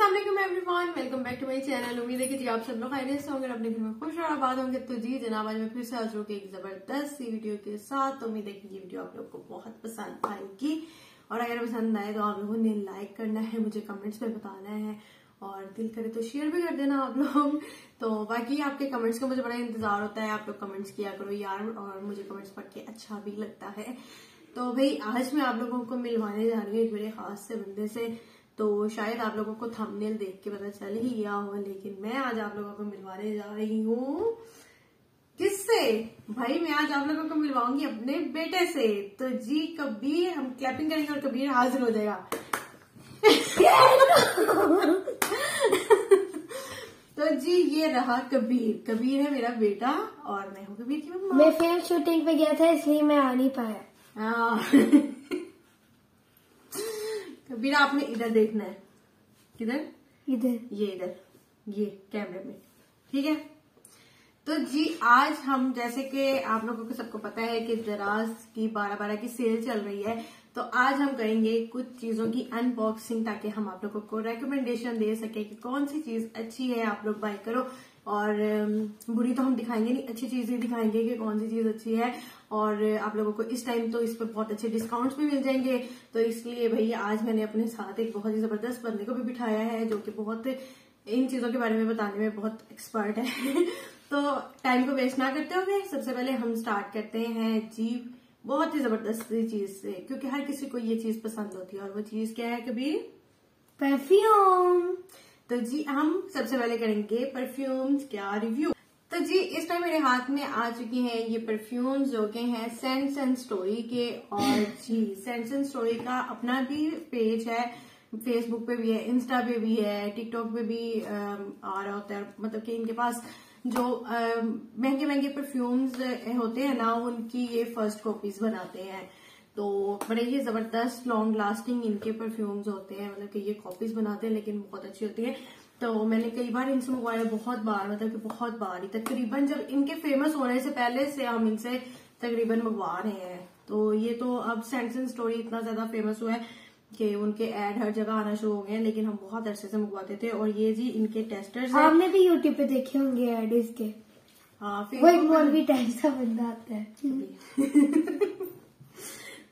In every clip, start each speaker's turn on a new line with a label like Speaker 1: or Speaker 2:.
Speaker 1: अस्सलाम वालेकुम back to my channel. उम्मीद है कि जी आप सब लोग खैरियत होंगे अपने घर में खुश और आबाद होंगे। तो जी जनाब, आज मैं फिर से हाजिर होकर एक ज़बरदस्त सी वीडियो के साथ तो उम्मीद है कि ये वीडियो आप लोग को बहुत पसंद आएगी। और अगर पसंद आए तो आप लोगों ने लाइक करना है, मुझे कमेंट्स में बताना है। और दिल करे तो शेयर भी कर देना आप लोग। तो बाकी आपके कमेंट्स का मुझे बड़ा इंतज़ार होता है, आप लोग कमेंट्स किया करो यार, और मुझे कमेंट्स पढ़ के अच्छा भी लगता है। तो भाई, आज मैं आप लोगों को मिलवाने जा रही हूँ एक बड़े खास से बंदे से। तो शायद आप लोगों को थंबनेल देख के पता चल ही गया हो लेकिन मैं आज आप लोगों को मिलवाने जा रही हूँ। किससे? भाई मैं आज आप लोगों को मिलवाऊँगी अपने बेटे से। तो जी कबीर हम क्लैपिंग करेंगे और कबीर हाजिर हो जाएगा। तो जी ये रहा कबीर। कबीर है मेरा बेटा और मैं हूँ कबीर की मम्मा।
Speaker 2: मैं फ़िल्म शूटिंग पे गया था इसलिए मैं आ नहीं पाया।
Speaker 1: कबीर आपने इधर देखना है। किधर?
Speaker 2: इधर।
Speaker 1: ये इधर ये कैमरे में। ठीक है? तो जी आज हम जैसे कि आप लोगों को सबको पता है कि दराज की बारह बारह की सेल चल रही है तो आज हम करेंगे कुछ चीज़ों की अनबॉक्सिंग ताकि हम आप लोगों को रेकमेंडेशन दे सके कि कौन सी चीज़ अच्छी है आप लोग बाय करो। और बुरी तो हम दिखाएँगे नहीं, अच्छी चीज़ ही दिखाएँगे कि कौन सी चीज़ अच्छी है। और, आप लोगों को इस टाइम तो इस पर बहुत अच्छे डिस्काउंट्स भी मिल जाएँगे। तो इसलिए भैया, आज मैंने अपने साथ एक बहुत ही ज़बरदस्त बंदे को भी बिठाया है, जो कि बहुत इन चीज़ों के बारे में बताने में बहुत एक्सपर्ट है। तो टाइम को वेस्ट ना करते हुए सबसे पहले हम स्टार्ट करते हैं जी, बहुत ही ज़बरदस्त चीज़ से, क्योंकि हर किसी को ये चीज़ पसंद होती है। और वो चीज़ क्या है कभी
Speaker 2: परफ्यूम
Speaker 1: तो जी हम सबसे पहले करेंगे परफ्यूम्स क्या रिव्यू तो जी इस टाइम मेरे हाथ में आ चुकी हैं ये परफ्यूम्स जो कि हैं सेंस एंड स्टोरी के और जी सेंस एंड स्टोरी का अपना भी पेज है फेसबुक पे भी है इंस्टा पे भी है टिकटॉक पे भी अम, आ रहा होता है। मतलब कि इनके पास जो महँगे महँगे परफ्यूम्स होते हैं ना उनकी ये फ़र्स्ट कॉपीज बनाते हैं। तो बड़े ही ज़बरदस्त लॉन्ग लास्टिंग इनके परफ्यूम्स होते हैं। मतलब कि ये कॉपीज बनाते हैं लेकिन बहुत अच्छी होती है। तो मैंने कई बार इनसे मंगवाया बहुत बार मतलब कि बहुत बार ही। तकरीबन जब इनके फ़ेमस होने से पहले से हम इनसे तकरीबन मंगवा रहे हैं। तो ये तो अब सेंसन स्टोरी इतना ज़्यादा फ़ेमस हुआ है कि उनके एड हर जगह आना शुरू हो गए हैं लेकिन हम बहुत अरसे से मंगवाते थे। और ये जी इनके टेस्टर्स हैं।
Speaker 2: आपने भी यूट्यूब पे देखे होंगे एड इसके।
Speaker 1: हाँ
Speaker 2: वो एक मौलवी टाइप सा बंदा आता है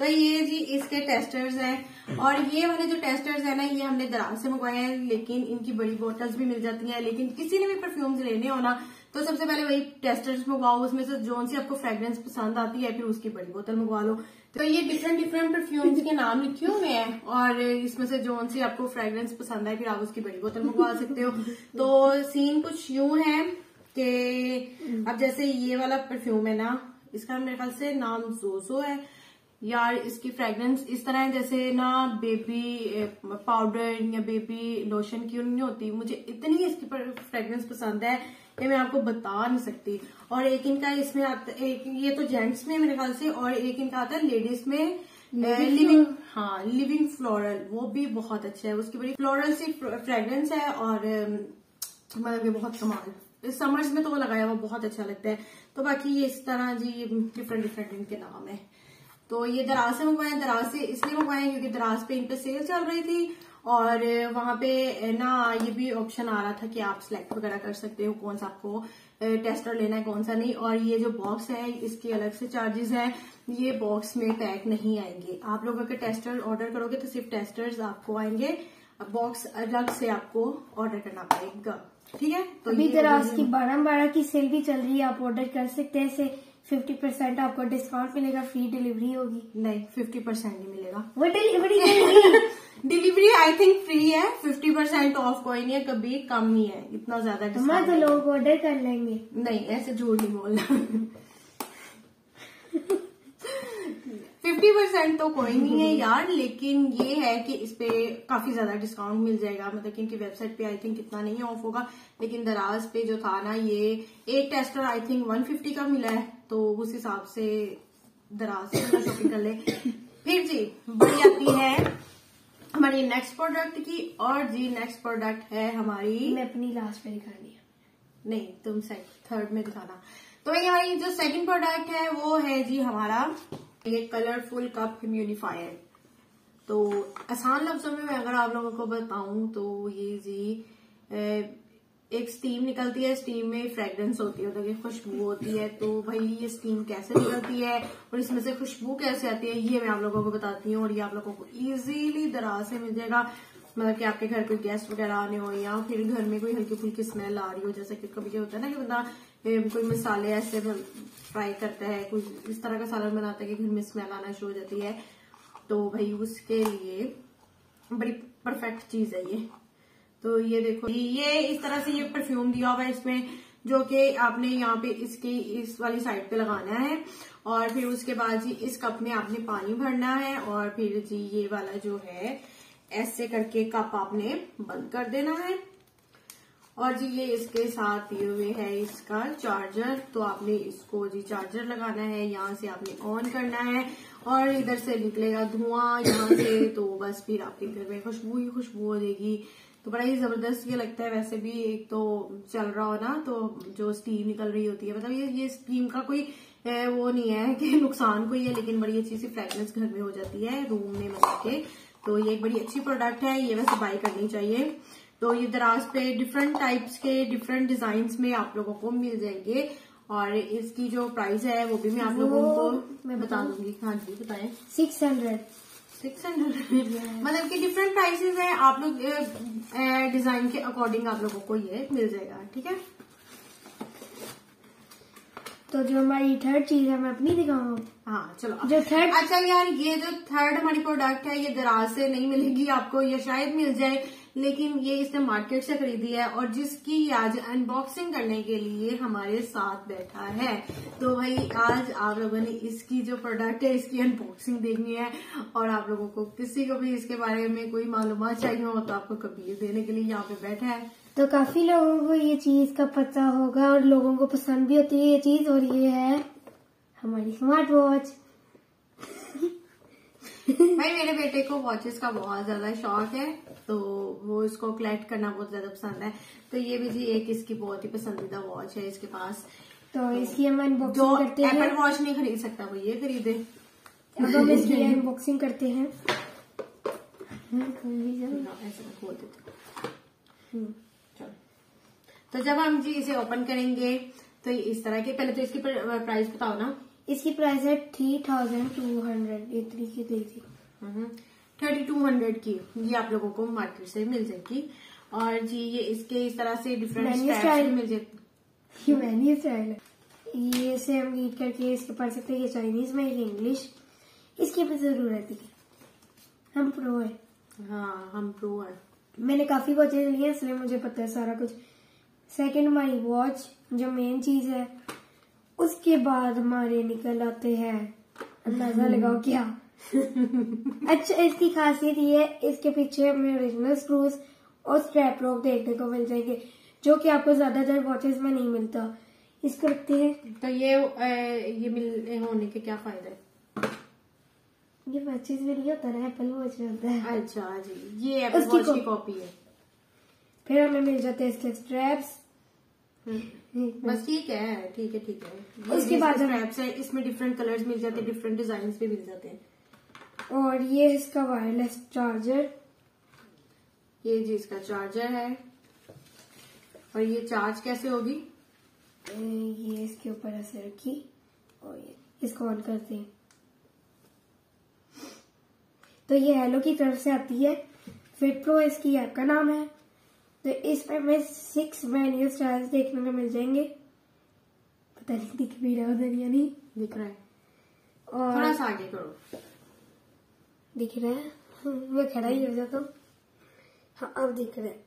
Speaker 1: तो ये जी इसके टेस्टर्स हैं। और ये वाले जो टेस्टर्स हैं ना, ये हमने दराम से मंगवाए हैं, लेकिन इनकी बड़ी बोटल्स भी मिल जाती हैं। लेकिन किसी ने भी परफ्यूम्स लेने हो ना तो सबसे पहले वही टेस्टर्स मंगवाओ, उसमें से जोन सी आपको फ्रेग्रेंस पसंद आती है, फिर उसकी बड़ी बोतल मंगवा लो। तो ये डिफरेंट डिफरेंट परफ्यूम्स के नाम लिखे हुए हैं, और इसमें से जोन सी आपको फ्रेग्रेंस पसंद है फिर आप उसकी बड़ी बोतल मंगवा सकते हो। तो सीन कुछ यूँ है कि अब जैसे ये वाला परफ्यूम है ना, इसका मेरे ख्याल से नाम जोसो है। यार इसकी फ्रेग्रेंस इस तरह है जैसे ना बेबी पाउडर या बेबी लोशन की नहीं होती मुझे इतनी इसकी फ्रेग्रेंस पसंद है कि मैं आपको बता नहीं सकती। और एक इनका इसमें आता एक ये तो जेंट्स में मेरे ख्याल से और एक इनका आता है लेडीज़ में लिविंग हाँ लिविंग फ्लोरल वो भी बहुत अच्छा है उसकी बड़ी फ्लोरल सी फ्रेग्रेंस है और मतलब ये बहुत कमाल समर्स में तो वो लगाया हुआ बहुत अच्छा लगता है। तो बाकी ये इस तरह जी डिफरेंट डिफरेंट इनके नाम है। तो ये दराज से मंगवाए दराज से इसलिए मंगवाए क्योंकि दराज पे इन पे सेल चल रही थी और वहाँ पे ना ये भी ऑप्शन आ रहा था कि आप सिलेक्ट वगैरह कर सकते हो कौन सा आपको टेस्टर लेना है कौन सा नहीं। और ये जो बॉक्स है इसके अलग से चार्जेस हैं। ये बॉक्स में पैक नहीं आएँगे। आप लोग अगर टेस्टर ऑर्डर करोगे तो सिर्फ़ टेस्टर्स आपको आएँगे। बॉक्स अलग से आपको ऑर्डर करना पड़ेगा। ठीक है? तो
Speaker 2: अभी दराज की बारह बारह की सेल भी चल रही है आप ऑर्डर कर सकते हैं। फिफ्टी परसेंट आपको डिस्काउंट मिलेगा फ्री डिलीवरी होगी।
Speaker 1: नहीं फिफ्टी परसेंट नहीं मिलेगा।
Speaker 2: वो delivery
Speaker 1: delivery I think free है फिफ्टी परसेंट ऑफ़ कोई नहीं है कभी कम ही है इतना ज़्यादा
Speaker 2: तो लोग ऑर्डर कर लेंगे।
Speaker 1: नहीं ऐसे झूठ नहीं बोलना। फिफ्टी परसेंट तो कोई नहीं है यार लेकिन ये है कि इस पे काफ़ी ज़्यादा डिस्काउंट मिल जाएगा। मतलब कि इनकी वेबसाइट पे आई थिंक इतना नहीं ऑफ़ होगा लेकिन दराज पे जो था ना ये एक tester I think one fifty का मिला है तो उस हिसाब से दराज से शॉपिंग कर ले। फिर जी बड़ी आती है हमारी नेक्स्ट प्रोडक्ट की और जी नेक्स्ट प्रोडक्ट है हमारी
Speaker 2: मैं अपनी लास्ट पे दिखानी है।
Speaker 1: नहीं तुम थर्ड में दिखाना। तो ये हमारी जो सेकंड प्रोडक्ट है वो है जी हमारा ये कलरफुल कप इम्यूनिफायर तो आसान लफ्जों में मैं अगर आप लोगों को बताऊँ तो ये जी एक स्टीम निकलती है स्टीम में फ्रेग्रेंस होती है मतलब खुशबू होती है तो भाई ये स्टीम कैसे निकलती है और इसमें से खुशबू कैसे आती है, ये मैं आप लोगों को बताती हूँ और ये आप लोगों को इजीली दराज से मिल जाएगा। मतलब कि आपके घर कोई गेस्ट वगैरह आने हो या फिर घर में कोई हल्की फुल्की स्मेल आ रही हो, जैसे कि कभी क्या होता है ना कि बंदा कोई मसाले ऐसे फ्राई करता है, कोई इस तरह का सालन बनाता है कि घर में स्मेल आना शुरू हो जाती है। तो भाई उसके लिए बड़ी परफेक्ट चीज़ है ये। तो ये देखो, ये इस तरह से ये परफ्यूम दिया हुआ है इसमें, जो कि आपने यहाँ पे इसकी, इस वाली साइड पे लगाना है। और फिर उसके बाद जी इस कप में आपने पानी भरना है और फिर जी ये वाला जो है, ऐसे करके कप आपने बंद कर देना है। और जी ये इसके साथ दिए हुए है इसका चार्जर तो आपने इसको जी चार्जर लगाना है, यहाँ से आपने ऑन करना है और इधर से निकलेगा धुआँ यहाँ से तो बस फिर आपके घर में खुशबू ही खुशबू हो जाएगी। तो बड़ा ही ज़बरदस्त ये लगता है वैसे भी, एक तो चल रहा हो ना तो जो स्टीम निकल रही होती है मतलब ये ये स्टीम का कोई है वो नहीं है कि नुकसान कोई है, लेकिन बड़ी अच्छी सी फ्रेगनेंस घर में हो जाती है रूम में बना के। तो ये एक बड़ी अच्छी प्रोडक्ट है, ये वैसे बाई करनी चाहिए। तो ये दराज पे डिफरेंट टाइप्स के डिफरेंट डिज़ाइन में आप लोगों को मिल जाएँगे। और इसकी जो प्राइस है वो भी मैं आप लोगों को मैं बता दूँगी। हाँ जी बताएँ।
Speaker 2: सिक्स हंड्रेड
Speaker 1: सिक्स हंड्रेड मतलब कि डिफरेंट प्राइसेस है आप लोग डिज़ाइन के अकॉर्डिंग आप लोगों को ये मिल जाएगा ठीक है?
Speaker 2: तो जो हमारी थर्ड चीज़ है मैं अपनी दिखाऊँगा
Speaker 1: हाँ चलो।
Speaker 2: जो थर्ड
Speaker 1: अच्छा यार ये जो थर्ड हमारी प्रोडक्ट है ये दराज से नहीं मिलेगी आपको ये शायद मिल जाए। लेकिन ये इसने मार्केट से खरीदी है और जिसकी आज अनबॉक्सिंग करने के लिए हमारे साथ बैठा है। तो भाई, आज आप लोगों ने इसकी जो प्रोडक्ट है, इसकी अनबॉक्सिंग देखनी है और आप लोगों को किसी को भी इसके बारे में कोई मालूम चाहिए हो तो आपको कभी देने के लिए यहाँ पे बैठा है।
Speaker 2: तो काफ़ी लोगों को ये चीज़ का पता होगा और लोगों को पसंद भी होती है ये चीज़ और ये है हमारी स्मार्ट वॉच
Speaker 1: भाई मेरे बेटे को वॉचेस का बहुत ज़्यादा शौक है तो वो इसको कलेक्ट करना बहुत ज़्यादा पसंद है। तो ये भी जी एक इसकी बहुत ही पसंदीदा वॉच है इसके पास।
Speaker 2: तो इसकी हम अनबॉक्सिंग करते हैं।
Speaker 1: एप्पल वॉच नहीं खरीद सकता वो ये खरीदे।
Speaker 2: अब हम इसकी अनबॉक्सिंग करते हैं।
Speaker 1: खोल देते हम्म, तो जब हम जी इसे ओपन करेंगे तो इस तरह के पहले तो इसकी प्राइस बताओ ना।
Speaker 2: इसकी प्राइस है थ्री थाउज़ेंड टू हंड्रेड ये तरीके दी थी।
Speaker 1: थर्टी टू हंड्रेड की। ये आप लोगों को मार्केट से मिल जाएगी। और जी ये इसके इस तरह से डिफरेंट स्टाइल मिल जाएगी।
Speaker 2: ये स्टाइल है। ये से हम रीड करके इसके पढ़ सकते हैं। ये चाइनीज़ में ये इंग्लिश इसकी हमें ज़रूरत है। हम प्रो है।
Speaker 1: हाँ हम प्रो है।
Speaker 2: मैंने काफ़ी वॉचेज ली है इसलिए मुझे पता है सारा कुछ। सेकंड हमारी वॉच जो मेन चीज़ है उसके बाद हमारे निकल आते हैं। अंदाज़ा लगाओ क्या? अच्छा इसकी खासियत ये है इसके पीछे हमें ओरिजिनल स्क्रूज और स्ट्रैप रॉक देखने को मिल जाएँगे जो कि आपको ज़्यादातर वॉचेस में नहीं मिलता। इसको रखते हैं।
Speaker 1: तो ये ए, ये मिल होने के क्या फ़ायदे?
Speaker 2: ये वॉचेस में नहीं होता ना एप्पल वॉच में होता है।
Speaker 1: अच्छा जी ये एप्पल वॉच की कॉपी है।
Speaker 2: फिर हमें मिल जाते हैं इसके स्ट्रैप्स
Speaker 1: हम्म। बस ठीक है ठीक है ठीक है।
Speaker 2: उसके बाद
Speaker 1: स्ट्रैप्स है इसमें डिफरेंट कलर्स मिल जाते हैं डिफरेंट डिज़ाइन भी मिल जाते हैं।
Speaker 2: और ये इसका वायरलेस चार्जर
Speaker 1: ये जी इसका चार्जर है। और ये चार्ज कैसे होगी?
Speaker 2: ये इसके ऊपर ऐसे रखी और ये इसको ऑन करते हैं। तो ये हेलो की तरफ़ से आती है। फिट प्रो इसकी ऐप का नाम है। तो इसमें हमें सिक्स मेन्यू स्टाइल्स देखने को मिल जाएँगे। पता नहीं दिख भी रहा उधर या नहीं
Speaker 1: दिख रहा है। और थोड़ा सा आगे करो।
Speaker 2: दिख रहा है? मैं खड़ा ही हो जाता हूँ। हाँ अब दिख रहा है।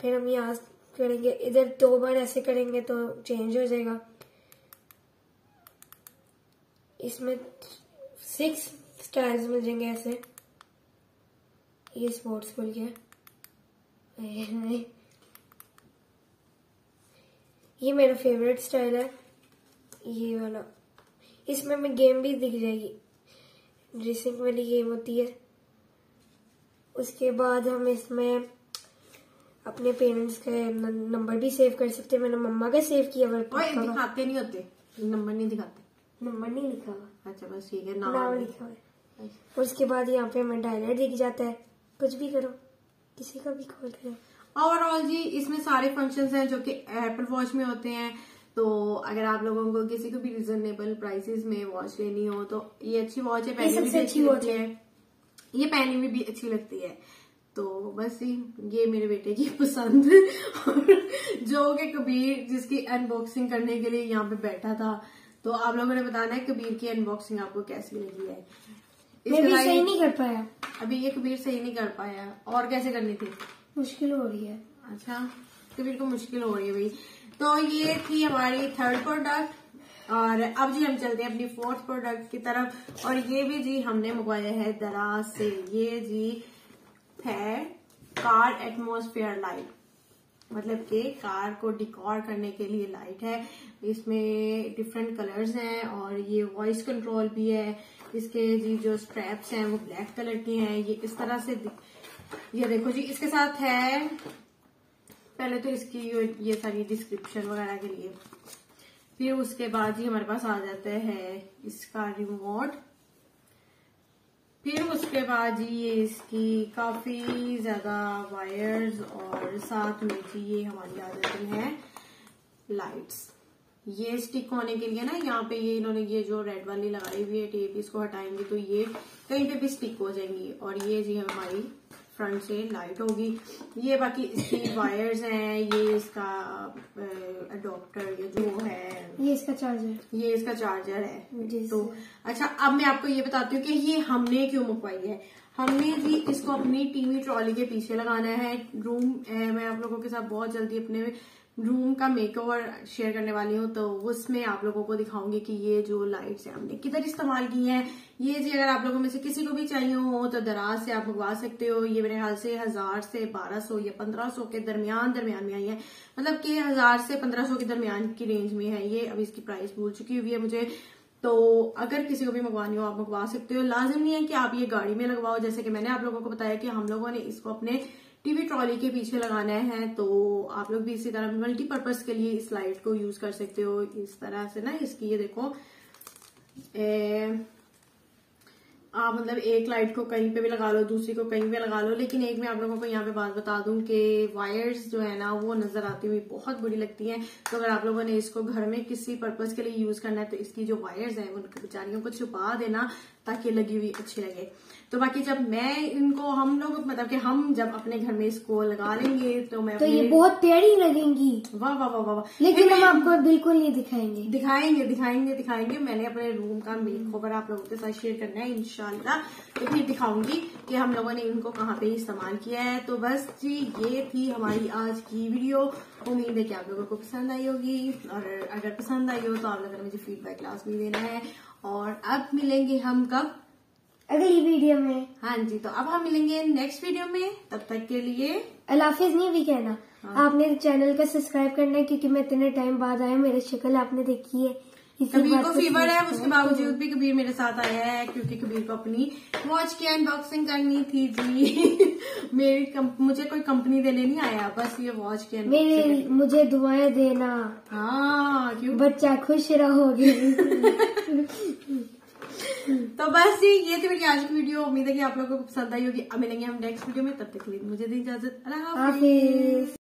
Speaker 2: फिर हम यहाँ करेंगे इधर दो बार ऐसे करेंगे तो चेंज हो जाएगा। इसमें सिक्स स्टाइल्स मिल जाएँगे ऐसे। ये स्पोर्ट्स खुल गया ये मेरा फेवरेट स्टाइल है। ये वाला। इसमें हमें गेम भी दिख जाएगी। रेसिंग वाली गेम होती है। उसके बाद हम इसमें अपने पेरेंट्स के नंबर भी सेव कर सकते हैं। मैंने मम्मा का सेव किया हुआ
Speaker 1: दिखाते नहीं होते। नंबर नहीं दिखाते।
Speaker 2: नंबर नहीं लिखा हुआ।
Speaker 1: अच्छा बस ठीक है नाम,
Speaker 2: नाम लिखा हुआ और उसके बाद यहाँ पे हमें डायलाइट दिख जाता है। कुछ भी करो। किसी का भी कॉल करो
Speaker 1: ओवरऑल जी इसमें सारे फ़ंक्शंस हैं जो कि एप्पल वॉच में होते हैं। तो अगर आप लोगों को किसी को भी रिजनेबल प्राइसेस में वॉच लेनी हो तो ये अच्छी वॉच है पहनी
Speaker 2: सबसे
Speaker 1: भी अच्छी लगती है। ये पहनी में भी अच्छी लगती है। तो बस ये ये मेरे बेटे की पसंद। और जो कि कबीर जिसकी अनबॉक्सिंग करने के लिए यहाँ पे बैठा था। तो आप लोगों ने बताना है कबीर की अनबॉक्सिंग आपको कैसी लगी है।
Speaker 2: मैं भी सही नहीं कर पाया।
Speaker 1: अभी ये कबीर सही नहीं कर पाया। और कैसे करनी थी?
Speaker 2: मुश्किल हो रही है।
Speaker 1: अच्छा कबीर को मुश्किल हो रही है भाई। तो ये थी हमारी थर्ड प्रोडक्ट और अब जी हम चलते हैं अपनी फोर्थ प्रोडक्ट की तरफ़। और ये भी जी हमने मंगवाया है दराज से। ये जी है कार एटमोस्फेयर लाइट मतलब कि कार को डिकॉर करने के लिए लाइट है। इसमें डिफरेंट कलर्स हैं और ये वॉइस कंट्रोल भी है। इसके जी जो स्ट्रैप्स हैं वो ब्लैक कलर के हैं, ये इस तरह से ये देखो जी, इसके साथ है, पहले तो इसकी ये- सारी डिस्क्रिप्शन वगैरह के लिए। फिर उसके बाद ही हमारे पास आ जाता है इसका रिमोट फिर उसके बाद जी ये इसकी काफ़ी ज़्यादा वायर्स और साथ में जी ये हमारी आ जाती है लाइट्स ये स्टिक होने के लिए ना यहाँ पे ये इन्होंने ये जो रेड वाली लगाई हुई है टेप इसको हटाएँगे तो ये कहीं पे भी स्टिक हो जाएँगी। और ये जी हमारी फ्रंट से लाइट होगी। ये बाकी इसकी वायर्स हैं ये इसका अडोप्टर ये जो है।
Speaker 2: ये इसका चार्जर
Speaker 1: ये इसका चार्जर है।
Speaker 2: जी
Speaker 1: तो अच्छा अब मैं आपको ये बताती हूँ कि ये हमने क्यों मंगवाई है। हमने जी इसको अपनी टीवी ट्रॉली के पीछे लगाना है। रूम मैं आप लोगों के साथ बहुत जल्दी अपने रूम का मेकओवर शेयर करने वाली हूँ तो उसमें आप लोगों को दिखाऊँगी कि ये जो लाइट्स है हमने किधर इस्तेमाल की हैं। ये जी अगर आप लोगों में से किसी को भी चाहिए हो तो दराज से आप मंगवा सकते हो। ये मेरे ख्याल से हज़ार से बारह सौ या पंद्रह सौ के दरमियान दरमियान में आई है। मतलब कि हज़ार से पंद्रह सौ के दरमियान की रेंज में है ये। अभी इसकी प्राइस भूल चुकी हुई है मुझे। तो अगर किसी को भी मंगवानी हो, आप मंगवा सकते हो। लाजिम नहीं है कि आप ये गाड़ी में लगवाओ। जैसे कि मैंने आप लोगों को बताया कि हम लोगों ने इसको अपने टीवी ट्रॉली के पीछे लगाना है तो आप लोग भी इसी तरह मल्टीपर्पज के लिए इस लाइट को यूज़ कर सकते हो। इस तरह से ना इसकी ये देखो ए, आप मतलब एक लाइट को कहीं पे भी लगा लो दूसरी को कहीं पे लगा लो लेकिन एक मैं आप लोगों को यहाँ पे बात बता दूँ कि वायर्स जो है ना वो नज़र आती हुई बहुत बुरी लगती हैं। तो अगर आप लोगों ने इसको घर में किसी पर्पज के लिए यूज़ करना है तो इसकी जो वायर्स हैं उनको बेचारियों को छुपा देना ताकि लगी हुई अच्छी लगे। तो बाकी जब मैं इनको हम लोग मतलब कि हम जब अपने घर में इसको लगा लेंगे तो मैं
Speaker 2: तो ये बहुत प्यारी लगेंगी।
Speaker 1: वाह वाह वाह वाह
Speaker 2: लेकिन हम आपको बिल्कुल नहीं दिखाएँगे।
Speaker 1: दिखाएँगे दिखाएँगे दिखाएँगे। मैंने अपने रूम का मेक ओवर आप लोगों के साथ शेयर करना है इनशाला तो फिर दिखाऊँगी कि हम लोगों ने इनको कहाँ पे इस्तेमाल किया है। तो बस जी ये थी हमारी आज की वीडियो उम्मीद है कि आप लोगों को पसंद आई होगी। और अगर पसंद आई हो तो आप लोगों ने मुझे फीडबैक क्लास भी देना है। और अब मिलेंगे हम कब?
Speaker 2: अगली वीडियो में।
Speaker 1: हाँ जी तो अब हम मिलेंगे नेक्स्ट वीडियो में। तब तक के लिए
Speaker 2: अलाफिज नहीं भी कहना।
Speaker 1: हाँ।
Speaker 2: आपने चैनल का सब्सक्राइब करना है क्योंकि मैं इतने टाइम बाद आया मेरी शक्ल आपने देखी है।
Speaker 1: कबीर को फीवर है उसके बावजूद भी कबीर मेरे साथ आया है क्योंकि कबीर को अपनी वॉच की अनबॉक्सिंग करनी थी जी। मेरी कम, मुझे कोई कंपनी देने नहीं आया बस ये वॉच की
Speaker 2: मेरे मुझे दुआएँ देना।
Speaker 1: हाँ क्यों?
Speaker 2: बच्चा खुश रहोगे।
Speaker 1: तो बस ये थी मेरी आज की वीडियो उम्मीद है कि आप लोगों को पसंद आई होगी। अब मिलेंगे हम नेक्स्ट वीडियो में। तब तक के लिए मुझे दी इजाज़त। अल्लाह